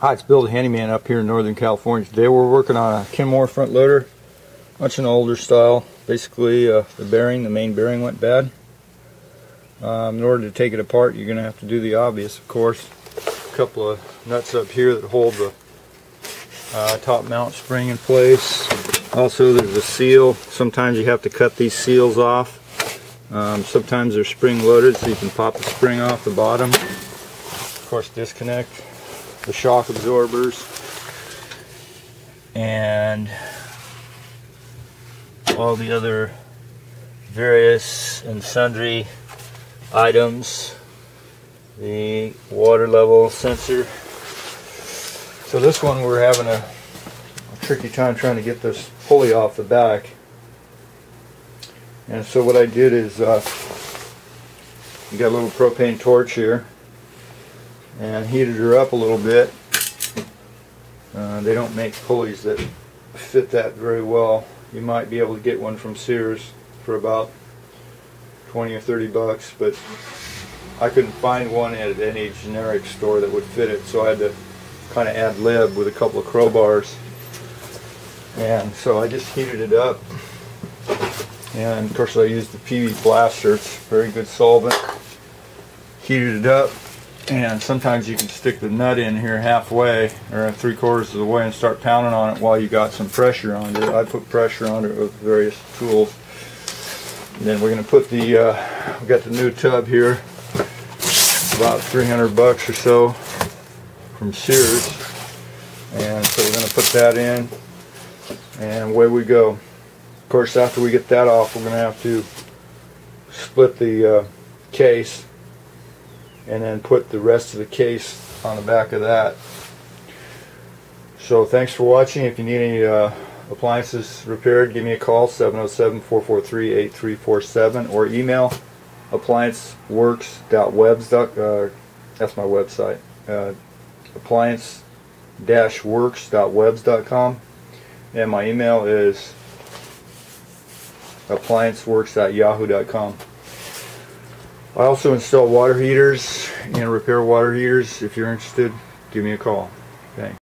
Hi, it's Bill the Handyman up here in Northern California. Today we're working on a Kenmore front loader. Much an older style. Basically, uh, the bearing, the main bearing went bad. Um, in order to take it apart, you're going to have to do the obvious, of course. A couple of nuts up here that hold the uh, top mount spring in place. Also, there's a seal. Sometimes you have to cut these seals off. Um, sometimes they're spring loaded, so you can pop the spring off the bottom. Of course, disconnect the shock absorbers. And all the other various and sundry items. The water level sensor. So this one we're having a, a tricky time trying to get this pulley off the back. And so what I did is uh, got a little propane torch here and heated her up a little bit. Uh, they don't make pulleys that fit that very well. You might be able to get one from Sears for about 20 or 30 bucks, but I couldn't find one at any generic store that would fit it, so I had to kind of ad lib with a couple of crowbars. And so I just heated it up. And of course I used the PB Blaster, it's very good solvent. Heated it up, and sometimes you can stick the nut in here halfway or three quarters of the way and start pounding on it while you got some pressure on it. I put pressure on it with various tools. And then we're going to put the, uh, we got the new tub here, about 300 bucks or so from Sears. And so we're going to put that in and away we go. Of course after we get that off we're going to have to split the uh, case and then put the rest of the case on the back of that. So thanks for watching. If you need any uh, appliances repaired, give me a call 707-443-8347 or email applianceworks.webs. Uh, that's my website. Uh, appliance-works.webs.com and my email is applianceworks.yahoo.com. I also install water heaters and repair water heaters. If you're interested, give me a call. Thanks.